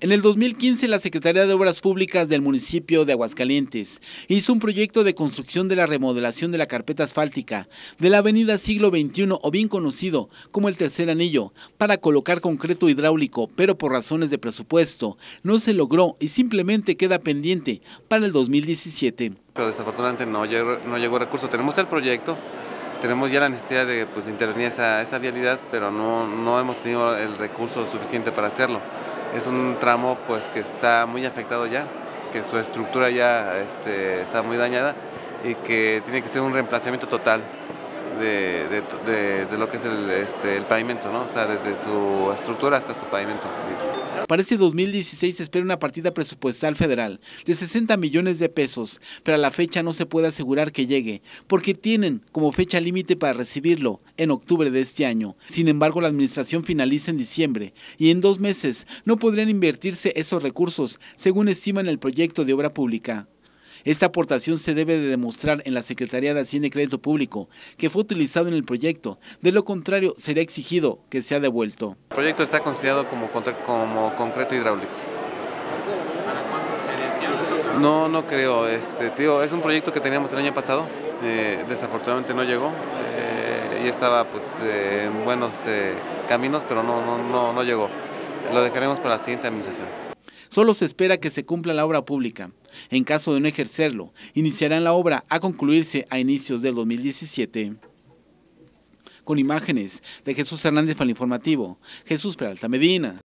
En el 2015, la Secretaría de Obras Públicas del municipio de Aguascalientes hizo un proyecto de construcción de la remodelación de la carpeta asfáltica de la avenida Siglo XXI o bien conocido como el Tercer Anillo para colocar concreto hidráulico, pero por razones de presupuesto no se logró y simplemente queda pendiente para el 2017. Pero desafortunadamente no llegó, no recurso. Tenemos el proyecto, tenemos ya la necesidad de pues, intervenir esa, esa vialidad, pero no, no hemos tenido el recurso suficiente para hacerlo es un tramo pues que está muy afectado ya, que su estructura ya este, está muy dañada y que tiene que ser un reemplazamiento total de, lo que es el, este, el pavimento, ¿no? O sea, desde su estructura hasta su pavimento. Para este 2016 se espera una partida presupuestal federal de 60 millones de pesos, pero a la fecha no se puede asegurar que llegue, porque tienen como fecha límite para recibirlo en octubre de este año. Sin embargo, la administración finaliza en diciembre y en dos meses no podrían invertirse esos recursos, según estiman el proyecto de obra pública. Esta aportación se debe de demostrar en la Secretaría de Hacienda y Crédito Público, que fue utilizado en el proyecto. De lo contrario, sería exigido que sea devuelto. El proyecto está considerado como, como concreto hidráulico. No, no creo. Este, tío, es un proyecto que teníamos el año pasado. Eh, desafortunadamente no llegó. Eh, y estaba pues, eh, en buenos caminos, pero no, no, no, no llegó. Lo dejaremos para la siguiente administración. Solo se espera que se cumpla la obra pública. En caso de no ejercerlo, iniciarán la obra a concluirse a inicios del 2017. Con imágenes de Jesús Hernández para el informativo, Jesús Peralta Medina.